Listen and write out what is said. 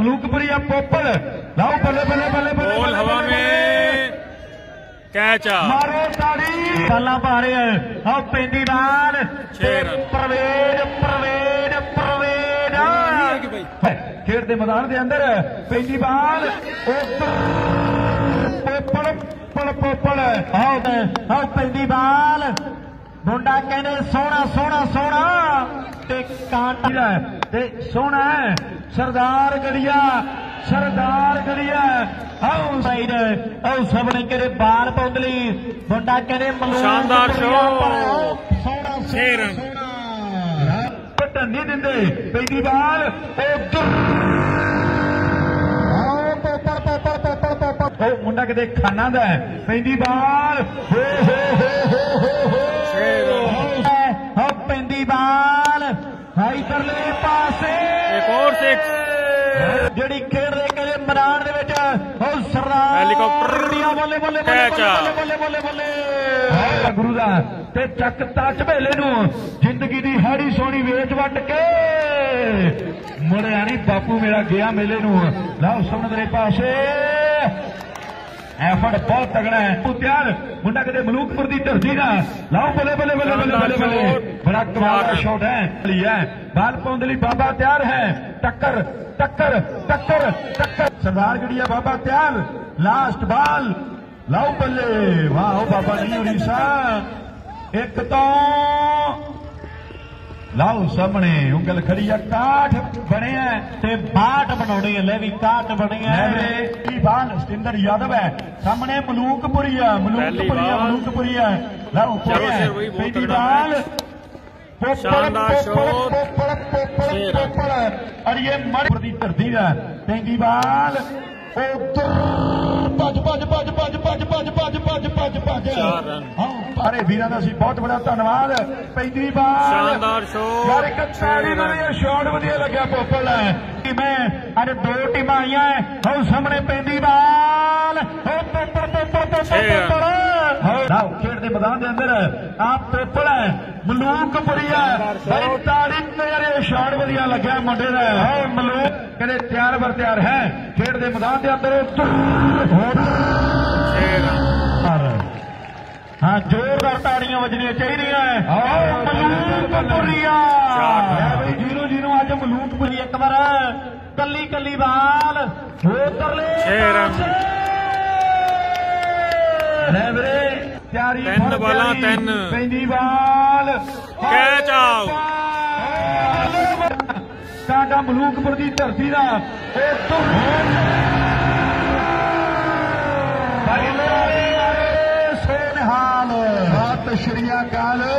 मलूकपुरिया पोपल लाओ बल्ले बल्ले बल्ले बल्ले बॉल हवा में कैच मारो ताड़ी बल्ला भारे और पेंदी बाल प्रवेद प्रवेद प्रवेद खेड के मैदान के अंदर पेंदी बाल पोपल पोपल पोपल आओ आओ पेंदी बाल ਮੁੰਡਾ ਕਹਿੰਦੇ ਸੋਹਣਾ ਸੋਹਣਾ ਸੋਹਣਾ ਤੇ ਕਾਂਟਾ ਤੇ ਸੋਹਣਾ ਹੈ। ਸਰਦਾਰ ਗੜੀਆ ਸਰਦਾਰ ਗੜੀਆ। ਆਓ ਸਾਈਡ ਆਓ ਸਭ ਨੇ ਕਿਹੜੇ ਬਾਲ ਪੌਂਦਲੀ ਮੁੰਡਾ ਕਹਿੰਦੇ ਸ਼ਾਨਦਾਰ ਰਨ। ਸੋਹਣਾ ਪਟਨ ਨਹੀਂ ਦਿੰਦੇ। ਪੈਂਦੀ ਬਾਲ ਪੋਪੜ ਉਹ ਮੁੰਡਾ ਕਿਤੇ ਖਾਨਾ ਦਾ। ਪੈਂਦੀ ਬਾਲ ਹੋ ਹੋ ਹੋ ਹੋ ਹੋ ਹੋ ਛੇ ਰਨ। ਹੋ ਪੈਂਦੀ ਬਾਲ ਹਾਈ ਪਰਲੇ ਪਾਸੇ। ਇੱਕ ਹੋਰ six। ਜਿਹੜੀ ਖੇਡ ਦੇ ਕਹਿੰਦੇ ਮੈਦਾਨ ਦੇ ਵਿੱਚ ਹੋ ਸਰਦਾਰ ਹੈਲੀਕਾਪਟਰ। ਗੜੀਆਂ ਬੱਲੇ ਬੱਲੇ ਬੱਲੇ। ਬੱਲੇ ਬੱਲੇ ਬੱਲੇ ਗੁਰੂ ਦਾ। ਤੇ ਚੱਕ ਤਾ ਝਬੇਲੇ ਨੂੰ। ਜ਼ਿੰਦਗੀ ਦੀ ਹਾੜੀ ਸੋਹਣੀ ਵੇਚ ਵੱਟ ਕੇ। ਮੁੜਿਆ ਨਹੀਂ ਬਾਪੂ ਮੇਰਾ ਗਿਆ ਮੇਲੇ ਨੂੰ। ਲਾਓ ਸੁਣ ਤੇਰੇ ਪਾਸੇ। ਐਫਰਟ ਬਹੁਤ ਤਗੜਾ ਹੈ ਤੂੰ ਤਿਆਰ? ਮੁੰਡਾ ਕਿਤੇ ਮਲੂਕਪੁਰ ਦੀ ਧਰਤੀ ਦਾ? ਲਾਓ ਬੱਲੇ ਬੱਲੇ ਬੱਲੇ ਬੱਲੇ ਬੱਲੇ ਬੱਲੇ। ਬੜਾ ਕਮਾਲ ਦਾ ਸ਼ਾਟ ਹੈ ਹੈ ਬਾਲ ਪਾਉਣ ਦੇ ਲਈ ਬਾਬਾ ਤਿਆਰ ਹੈ। ਟੱਕਰ ਟੱਕਰ ਟੱਕਰ ਟੱਕਰ। ਸਰਦਾਰ ਗੜੀਆ ਬਾਬਾ ਤਿਆਰ। Last ball. ਲਾਓ ਬੱਲੇ। ਵਾਹ ਬਾਬਾ ਨਹੀਂ ਉੜੀਸਾ। ਇੱਕ ਤੋਂ ਲਾਓ ਸਾਹਮਣੇ ਉਂਗਲ ਖੜੀ ਆ ਕਾਠ ਬਣਿਆ ਤੇ ਬਾਟ ਬਣਾਉਣੀ ਹੈ ਲੈ ਵੀ ਕਾਠ ਬਣੀ ਹੈ। ਇਹ ਬਾਲ ਸਤਿੰਦਰ ਯਾਦਵ ਹੈ। ਸਾਹਮਣੇ ਮਲੂਕਪੁਰੀ ਆ ਮਲੂਕਪੁਰੀ ਆ। ਮਲੂਕਪੁਰੀ ਆ। ਲਾਓ ਬਹੁਤ ਪਹਿਲੀ ਬਾਲ ਸ਼ਾਨਦਾਰ ਪੋਪੜ ਸ਼ਾਟ। ਅੜੀਏ ਮੜ ਦੀ ਧਰਤੀ ਦਾ। ਪਹਿਲੀ ਬਾਲ ਉਧਰ ਭੱਜ ਭੱਜ ਭੱਜ ਸਾਰੇ ਵੀਰਾਂ ਦਾ ਸੀ ਬਹੁਤ ਬੜਾ ਧੰਨਵਾਦ ਪਹਿਲੀ ਬਾਲ ਸ਼ਾਨਦਾਰ ਸ਼ਾਟ। ਯਾਰ ਇੱਕ ਤਾੜੀ। ਵਧੀਆ ਸ਼ਾਟ ਵਧੀਆ ਲੱਗਿਆ ਪੋਪਲ ਕਿ ਮੈਂ ਅੱਜ ਦੋ ਟੀਮਾਂ ਆਈਆਂ ਹੈ। ਹੋ ਸਾਹਮਣੇ ਪੈਂਦੀ ਬਾਲ ਹੋ ਪੋਪਲ ਪੋਪਲ। ਪੋਪਲ ਲਓ ਖੇਡ ਦੇ ਮੈਦਾਨ ਦੇ ਅੰਦਰ ਆ ਪੋਪਲ ਹੈ ਮਲੂਕਪੁਰੀਆ ਬੜੀ ਤਾੜੀ ਮੇਰੇ ਸ਼ਾਟ ਵਧੀਆ ਲੱਗਿਆ ਮੁੰਡੇ ਦਾ ਹੋ ਮਲੂਕ ਕਹਿੰਦੇ ਤਿਆਰ ਬਰ ਤਿਆਰ ਹੈ ਖੇਡ ਦੇ ਮੈਦਾਨ ਦੇ ਅੰਦਰ ਹੋਰ ਤਾੜੀਆਂ ਵੱਜਣੀਆਂ ਚਾਹੀਦੀਆਂ ਆਓ ਚਾਰ। ਬਈ ਜੀਰੋ ਜੀਰੋ ਅੱਜ ਮਲੂਕਪੁਰੀ ਇੱਕ ਵਾਰ ਕੱਲੀ ਕੱਲੀ ਬਾਲ ਰਨ। ਲੈ ਵੀਰੇ ਤਿਆਰੀ ਤਿੰਨ ਫੜ ਬਾਲਾਂ। ਤਿੰਨ। ਪੈਂਦੀ ਬਾਲ ਕੈਚ ਆਊਟ। ਸਾਡਾ ਮਲੂਕਪੁਰ ਦੀ ਧਰਤੀ ਦਾ ਇਹ ਤੋਂ ശരിയാക്കാതെ